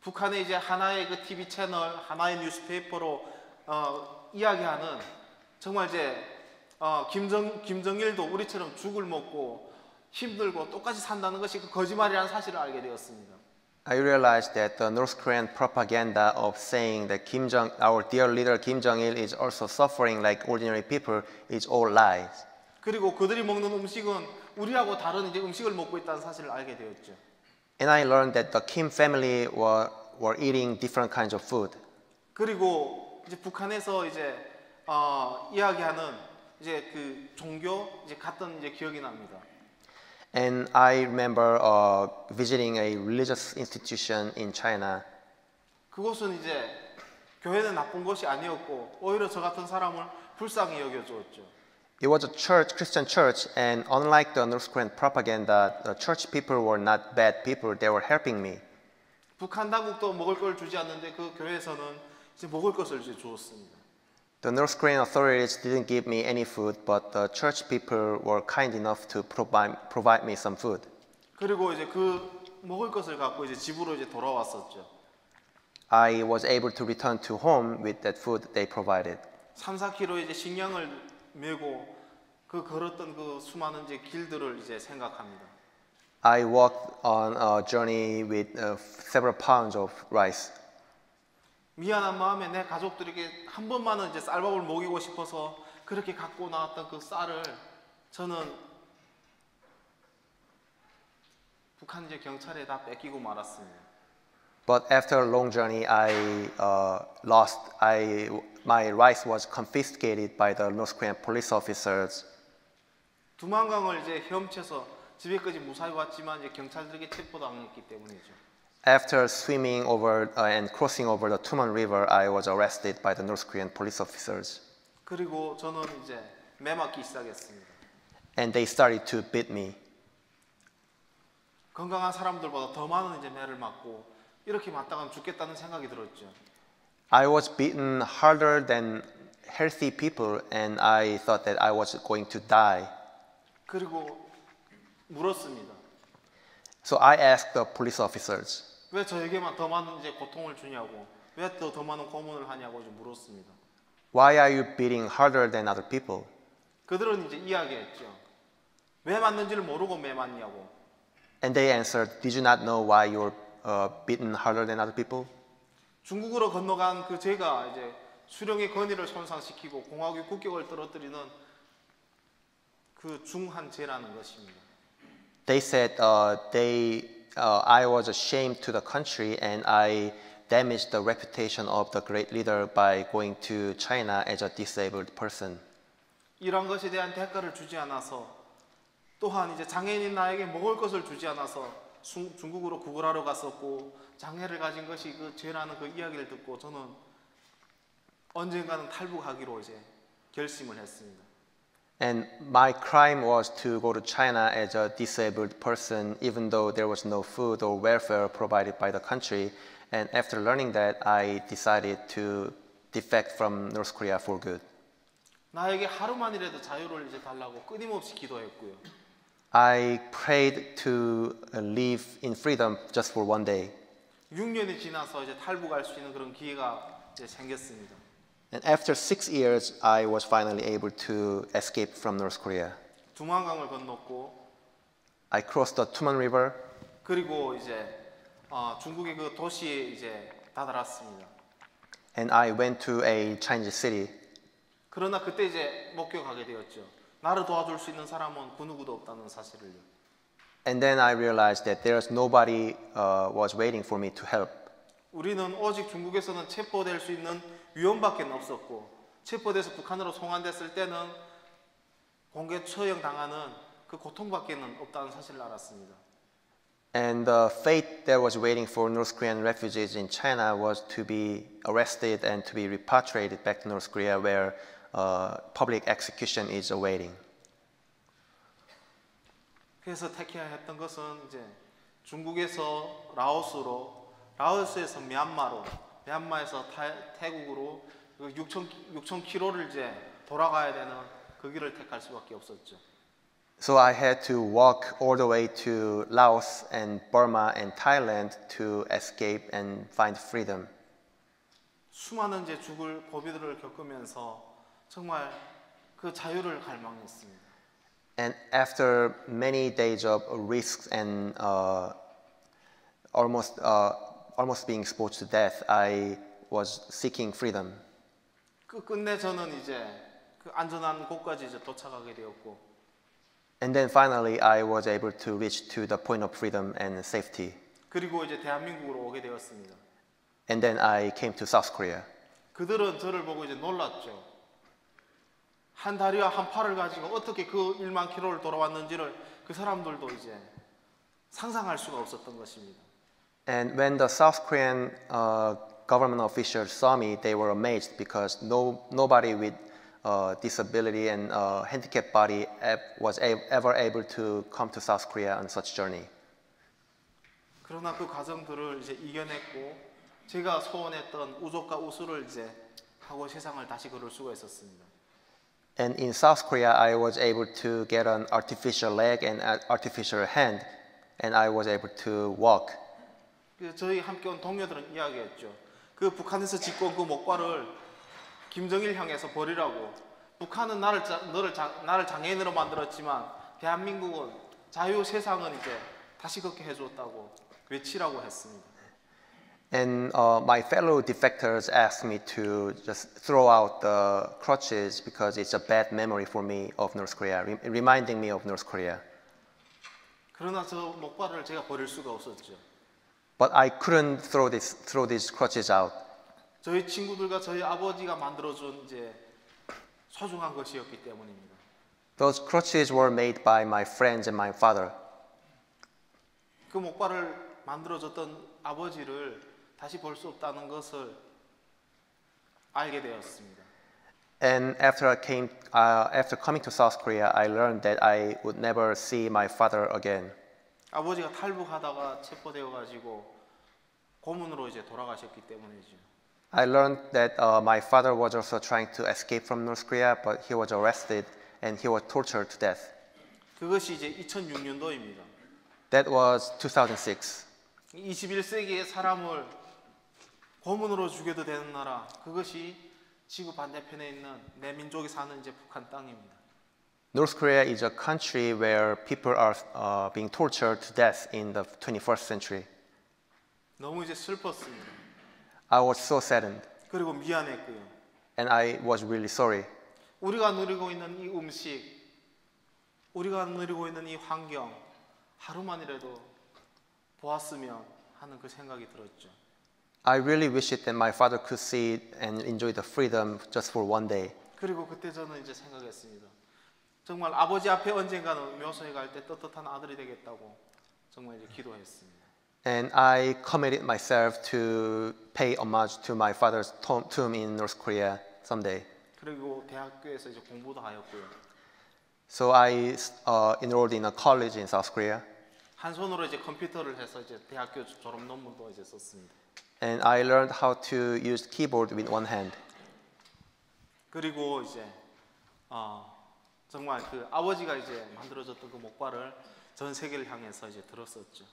북한의 이제 하나의 그 TV 채널, 하나의 뉴스페이퍼로 어, 이야기하는 정말 이제 어, 김정 김정일도 우리처럼 죽을 먹고 힘들고 똑같이 산다는 것이 그 거짓말이라는 사실을 알게 되었습니다. I realized that the North Korean propaganda of saying that Kim Jong, our dear leader Kim Jong Il, is also suffering like ordinary people is all lies. 그리고 그들이 먹는 음식은 우리하고 다른 이제 음식을 먹고 있다는 사실을 알게 되었죠. And I learned that the Kim family were, were eating different kinds of food. 그리고 이제 북한에서 이제 어, 이야기하는 이제 그 종교 이제 갔던 이제 기억이 납니다. And I remember uh, visiting a religious institution in China. 그곳은 이제 교회는 나쁜 것이 아니었고 오히려 저 같은 사람을 불쌍히 여겨 주었죠. It was a church, Christian church, and unlike the North Korean propaganda, the church people were not bad people. They were helping me. 북한 당국도 먹을 걸 주지 않는데 그 교회에서는 이제 먹을 것을 이제 주었습니다. The North Korean authorities didn't give me any food, but the church people were kind enough to provide, provide me some food. 그리고 이제 그 먹을 것을 갖고 이제 집으로 이제 돌아왔었죠. I was able to return to home with that food they provided. 3, 4km 이제 식량을 메고 그 걸었던 그 수많은 이제 길들을 이제 생각합니다. I walked on a journey with uh, several pounds of rice. 미안한 마음에 내 가족들에게 한 번만은 이제 쌀밥을 먹이고 싶어서 그렇게 갖고 나왔던 그 쌀을 저는 북한 이제 경찰에 다 뺏기고 말았습니다. But after a long journey, I uh, lost. I, my rice was confiscated by the North Korean police officers. 두만강을 이제 헤엄쳐서 집에까지 무사히 왔지만 이제 경찰들에게 체포당했기 때문이죠. After swimming over uh, and crossing over the Tuman River, I was arrested by the North Korean police officers. 그리고 저는 이제 매 맞기 시작했습니다. And they started to beat me. 건강한 사람들보다 더 많은 이제 매를 맞고 이렇게 맞다가는 죽겠다는 생각이 들었죠. I was beaten harder than healthy people, and I thought that I was going to die. 그리고 물었습니다. So I asked the police officers, 왜 저에게만 더 많은 이제 고통을 주냐고, 왜 또 더 많은 고문을 하냐고 좀 물었습니다. Why are you beating harder than other people? 그들은 이제 이야기했죠. 왜 맞는지를 모르고 왜 맞냐고. And they answered, Did you not know why you were uh, beaten harder than other people? 중국으로 건너간 그 제가 이제 수령의 권위를 손상시키고 공화국의 국격을 떨어뜨리는 그 중한 죄라는 것입니다. They said uh, they, uh, I was a shame to the country and I damaged the reputation of the great leader by going to China as a disabled person. 이러한 것에 대한 대가를 주지 않아서 또한 이제 장애인인 나에게 먹을 것을 주지 않아서 중- 중국으로 구걸하러 갔었고 장애를 가진 것이 그 죄라는 그 이야기를 듣고 저는 언젠가는 탈북하기로 이제 결심을 했습니다. And my crime was to go to China as a disabled person, even though there was no food or welfare provided by the country. And after learning that, I decided to defect from North Korea for good. 나에게 하루만이라도 자유를 이제 달라고 끊임없이 기도했고요. I prayed to uh, live in freedom just for one day. 6년이 지나서 이제 탈북할 수 있는 그런 기회가 이제 생겼습니다. And after six years, I was finally able to escape from North Korea. 두만강을 건넜고 I crossed the Tuman River, 그리고 이제 어, 중국의 그 도시에 이제 다다랐습니다. And I went to a Chinese city. 그러나 그때 이제 목격하게 되었죠. 나를 도와줄 수 있는 사람은 그 누구도 없다는 사실을요. And then I realized that there's nobody uh, was waiting for me to help. 우리는 오직 중국에서는 체포될 수 있는 위험밖에 없었고 체포돼서 북한으로 송환됐을 때는 공개 처형 당하는 그 고통밖에 없다는 사실을 알았습니다. And the fate that was waiting for North Korean refugees in China was to be arrested and to be repatriated back to North Korea, where uh, public execution is awaiting. 그래서 택해야 했던 것은 이제 중국에서 라오스로, 라오스에서 미얀마로, 미얀마에서 타- 태국으로 6천 6천 킬로를 이제 돌아가야 되는 그 길을 택할 수밖에 없었죠. So I had to walk all the way to Laos and Burma and Thailand to escape and find freedom. 수많은 이제 죽을 고비들을 겪으면서 정말 그 자유를 갈망했습니다. And after many days of risks and uh, almost, uh, almost being exposed to death, I was seeking freedom. 그 끝내 저는 이제 그 안전한 곳까지 이제 도착하게 되었고 And then finally, I was able to reach to the point of freedom and safety. 그리고 이제 대한민국으로 오게 되었습니다. And then I came to South Korea. 그들은 저를 보고 이제 놀랐죠. 한 다리와 한 팔을 가지고 어떻게 그 1만 킬로를 돌아왔는지를 그 사람들도 이제 상상할 수가 없었던 것입니다. And when the South Korean uh, government officials saw me, they were amazed because no, nobody with uh, disability and uh, handicapped body ev- was a- ever able to come to South Korea on such journey. 그러나 그 과정들을 이제 이겨냈고 제가 소원했던 우족과 우수를 이제 하고 세상을 다시 걸을 수가 있었습니다. And in South Korea, I was able to get an artificial leg and an artificial hand, and I was able to walk. 그 저희 함께 온 동료들은 이야기했죠. 그 북한에서 짓고 온그 목발을 김정일 향해서 버리라고. 북한은 나를 자- 너를 자- 나를 장애인으로 만들었지만 대한민국은 자유 세상은 이제 다시 걷게 해줬다고 외치라고 했습니다. And uh, my fellow defectors asked me to just throw out the crutches because it's a bad memory for me of North Korea, re- reminding me of North Korea. 그러나 저 목발을 제가 버릴 수가 없었죠. But I couldn't throw, this, throw these crutches out. 저희 친구들과 저희 아버지가 만들어준 이제 소중한 것이었기 때문입니다. Those crutches were made by my friends and my father. 그 목발을 만들어줬던 아버지를 다시 볼 수 없다는 것을 알게 되었습니다. And after I came, uh, after coming to South Korea, I learned that I would never see my father again. 아버지가 탈북하다가 체포되어 가지고 고문으로 이제 돌아가셨기 때문이죠. I learned that uh, my father was also trying to escape from North Korea, but he was arrested and he was tortured to death. 그것이 이제 2006년도입니다. That was 2006. 21세기의 사람을 고문으로 죽여도 되는 나라 그것이 지구 반대편에 있는 내 민족이 사는 이제 북한 땅입니다. North Korea is a country where people are uh, being tortured to death in the 21st century. 너무 이제 슬펐습니다. I was so saddened 그리고 미안했고요. and I was really sorry. 우리가 누리고 있는 이 음식, 우리가 누리고 있는 이 환경 하루만이라도 보았으면 하는 그 생각이 들었죠. I really wished that my father could see and enjoy the freedom just for one day. 그리고 그때 저는 이제 생각했습니다. 정말 아버지 앞에 언젠가는 묘소에 갈 때 떳떳한 아들이 되겠다고 정말 이제 기도했습니다. And I committed myself to pay homage to my father's tom- tomb in North Korea someday. 그리고 대학교에서 이제 공부도 하였고요. So I uh, enrolled in a college in South Korea, 한 손으로 이제 컴퓨터를 해서 이제 대학교 졸업 논문도 이제 썼습니다. and I learned how to use keyboard with one hand. 그리고 이제 어, 정말 그 아버지가 이제 만들어줬던 그 목발을 전 세계를 향해서 이제 들었었죠.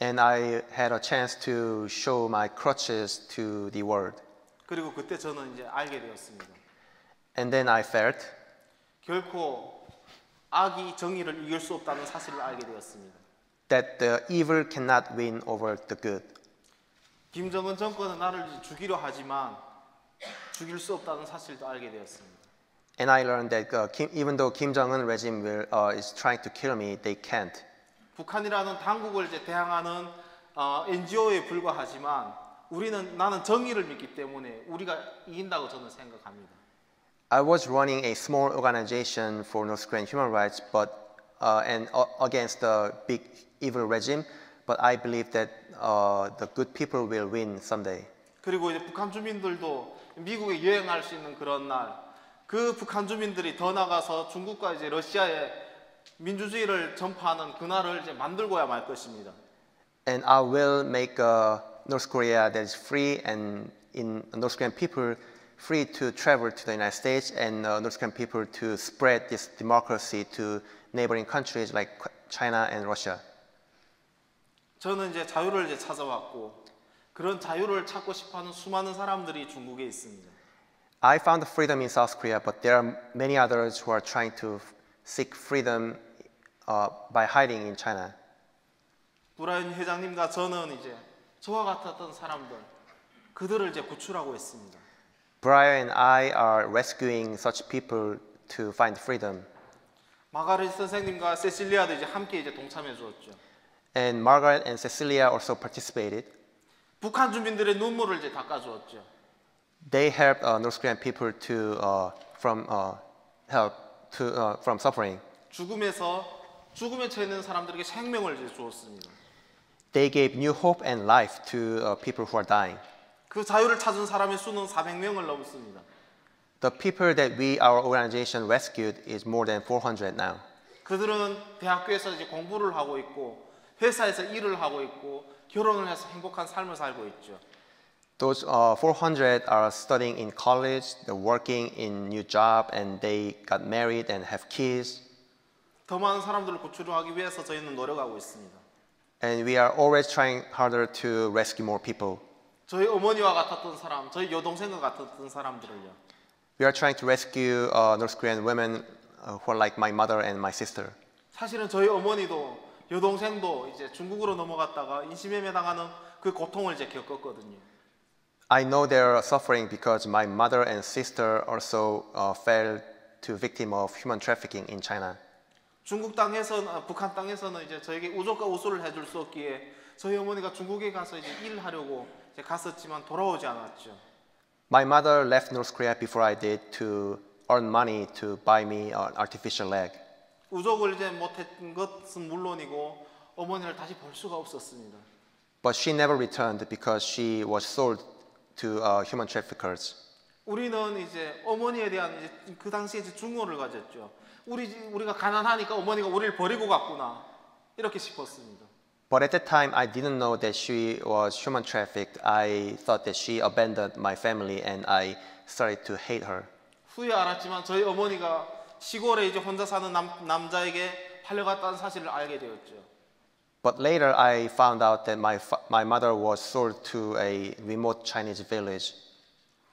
And I had a chance to show my crutches to the world. 그리고 그때 저는 이제 알게 되었습니다. And then I felt 결코 악이 정의를 이길 수 없다는 사실을 알게 되었습니다. that the evil cannot win over the good. 김정은 정권은 나를 죽이려 하지만 죽일 수 없다는 사실도 알게 되었습니다. And I learned that uh, Kim, even though Kim Jong Un regime will, uh, is trying to kill me, they can't. 북한이라는 당국을 이제 대항하는 어, NGO에 불과하지만 우리는 나는 정의를 믿기 때문에 우리가 이긴다고 저는 생각합니다. I was running a small organization for North Korean human rights, but uh, and uh, against the big evil regime. But I believe that uh, the good people will win someday. 그리고 이제 북한 주민들도 미국에 여행할 수 있는 그런 날, 그 북한 주민들이 더 나가서 중국과 이제 러시아의 민주주의를 전파하는 그날을 이제 만들고야 말 것입니다. And I will make uh, North Korea that is free and in North Korean people free to travel to the United States and uh, North Korean people to spread this democracy to neighboring countries like China and Russia. 저는 이제 자유를 이제 찾아왔고 그런 자유를 찾고 싶어하는 수많은 사람들이 중국에 있습니다. I found freedom in South Korea, but there are many others who are trying to seek freedom uh, by hiding in China. 브라이언 회장님과 저는 이제 저와 같았던 사람들 그들을 이제 구출하고 있습니다. Brian and I are rescuing such people to find freedom. 마가렛 선생님과 세실리아도 이제 함께 이제 동참해 주었죠. And Margaret and Cecilia also participated. 북한 주민들의 눈물을 이제 닦아 주었죠. They helped uh, North Korean people to uh, from uh, help to uh, from suffering. 죽음에서 죽음에 처해 있는 사람들에게 생명을 주었습니다. They gave new hope and life to uh, people who are dying. 그 자유를 찾은 사람의 수는 400명을 넘습니다. The people that we our organization rescued is more than 400 now. 그들은 대학교에서 이제 공부를 하고 있고 회사에서 일을 하고 있고 결혼을 해서 행복한 삶을 살고 있죠. Those uh, 400 are studying in college, they're working in new job, and they got married and have kids. 더 많은 사람들을 구출하기 위해서 저희는 노력하고 있습니다. And we are always trying harder to rescue more people. 저희 어머니와 같았던 사람, 저희 여동생과 같았던 사람들을요. We are trying to rescue uh, North Korean women uh, who are like my mother and my sister. 사실은 저희 어머니도 여동생도 이제 중국으로 넘어갔다가 인신매매 당하는 그 고통을 이제 겪었거든요. I know they're suffering because my mother and sister also uh, fell to victim of human trafficking in China. 중국 땅에서는 아, 북한 땅에서는 이제 저에게 우족과 우수를 해줄 수 없기에 저희 어머니가 중국에 가서 이제 일을 하려고 이제 갔었지만 돌아오지 않았죠. My mother left North Korea before I did to earn money to buy me an artificial leg. 우족을 이제 못했던 것은 물론이고 어머니를 다시 볼 수가 없었습니다. But she never returned because she was sold to uh, human traffickers. 우리는 이제 어머니에 대한 이제 그 당시에 이제 중호를 가졌죠. 우리 우리가 가난하니까 어머니가 우리를 버리고 갔구나 이렇게 싶었습니다. But at that time, I didn't know that she was human trafficked. I thought that she abandoned my family and I started to hate her. 후에 알았지만 저희 어머니가 시골에 이제 혼자 사는 남, 남자에게 팔려갔다는 사실을 알게 되었죠. But later, I found out that my, fa- my mother was sold to a remote Chinese village.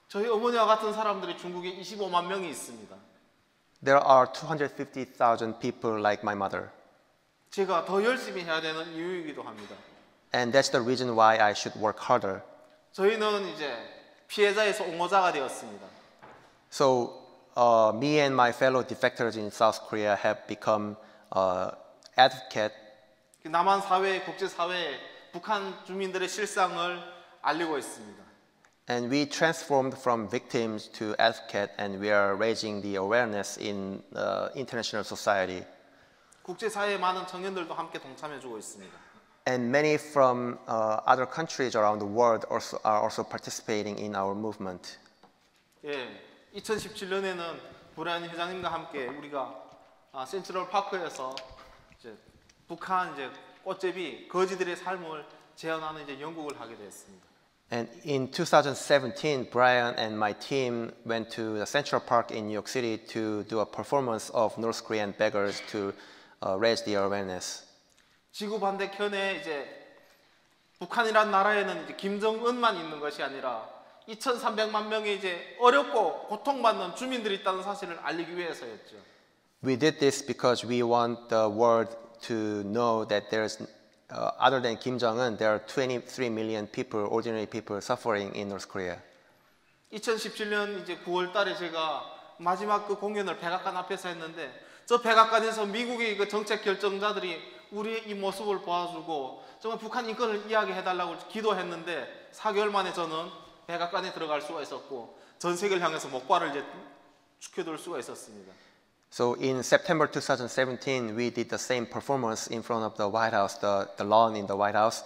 저희 어머니와 같은 사람들이 중국에 25만 명이 있습니다. There are 250,000 people like my mother. 제가 더 열심히 해야 되는 이유이기도 합니다. And that's the reason why I should work harder. 저희는 이제 피해자에서 옹호자가 되었습니다. So, uh, me and my fellow defectors in South Korea have become uh, advocate 남한 사회, 국제 사회에 북한 주민들의 실상을 알리고 있습니다. And we transformed from victims to advocate, and we are raising the awareness in uh, international society. 국제 사회의 많은 청년들도 함께 동참해주고 있습니다. And many from uh, other countries around the world also are also participating in our movement. 예, 2017년에는 브라이언 회장님과 함께 우리가 아, 센트럴 파크에서 이제 북한 이제 꽃제비 거지들의 삶을 재현하는 이제 연극을 하게 되었습니다. And in 2017, Brian and my team went to the Central Park in New York City to do a performance of North Korean beggars to uh, raise the awareness. 지구 반대편에 이제 북한이란 나라에는 이제 김정은만 있는 것이 아니라 2,300만 명의 이제 어렵고 고통받는 주민들이 있다는 사실을 알리기 위해서였죠. We did this because we want the world to know that there's uh, other than Kim Jong Un, there are 23 million people, ordinary people, suffering in North Korea. 2017년 이제 9월 달에 제가 마지막 그 공연을 백악관 앞에서 했는데 저 백악관에서 미국의 그 정책 결정자들이 우리의 이 모습을 봐주고 정말 북한 인권을 이야기해달라고 기도했는데 4개월 만에 저는 백악관에 들어갈 수가 있었고 전 세계를 향해서 목발을 이제 축혀둘 수가 있었습니다. So in September 2017, we did the same performance in front of the White House, the, the lawn in the White House.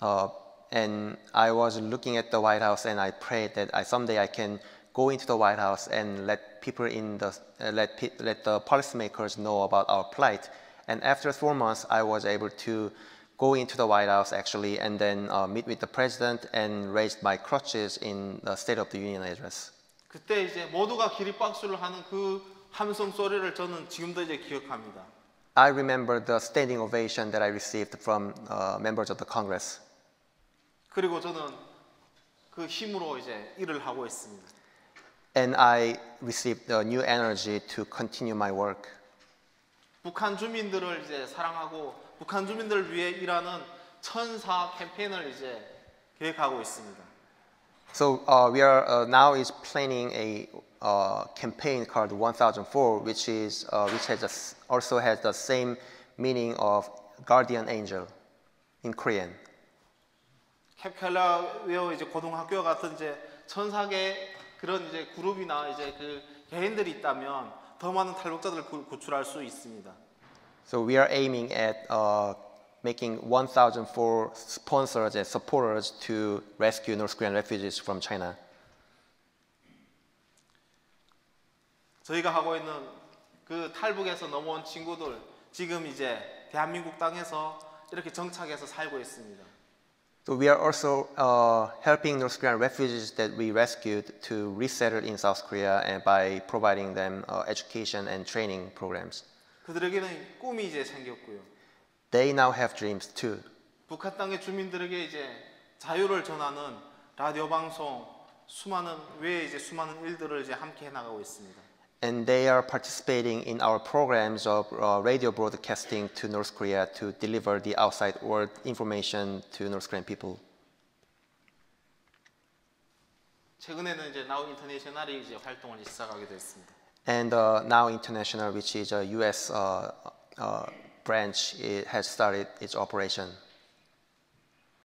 Uh, and I was looking at the White House and I prayed that I, someday I can go into the White House and let people in the, uh, let, pe- let the policymakers know about our plight. And after four months, I was able to go into the White House actually and then uh, meet with the president and raised my crutches in the State of the Union address. 그때 이제 모두가 기립박수를 하는 그 함성 소리를 저는 지금도 이제 기억합니다. I remember the standing ovation that I received from uh, members of the Congress. 그리고 저는 그 힘으로 이제 일을 하고 있습니다. And I received a new energy to continue my work. 북한 주민들을 이제 사랑하고 북한 주민들을 위해 일하는 천사 캠페인을 이제 계획하고 있습니다. So uh, we are uh, now is planning a uh, campaign called 1004, which is uh, which has a s also has the same meaning of guardian angel in Korean. 캡켈라 웨어 이제 고등학교 같은 이제 천사계 그런 이제 그룹이나 이제 그 개인들이 있다면 더 많은 탈북자들을 구- 구출할 수 있습니다. So we are aiming at uh, making 1004 sponsors and supporters to rescue North Korean refugees from China. 저희가 하고 있는 그 탈북에서 넘어온 친구들 지금 이제 대한민국 땅에서 이렇게 정착해서 살고 있습니다. So we are also uh, helping North Korean refugees that we rescued to resettle in South Korea and by providing them uh, education and training programs. 그들에게는 꿈이 이제 생겼고요. They now have dreams too. 북한 땅의 주민들에게 이제 자유를 전하는 라디오 방송 수많은 외에 이제 수많은 일들을 이제 함께 해 나가고 있습니다. And they are participating in our programs of uh, radio broadcasting to North Korea to deliver the outside world information to North Korean people. 최근에는 이제 나우 인터내셔널이 이제 활동을 시작하게 됐습니다. And uh, now International, which is a U.S. Uh, uh, branch, it has started its operation.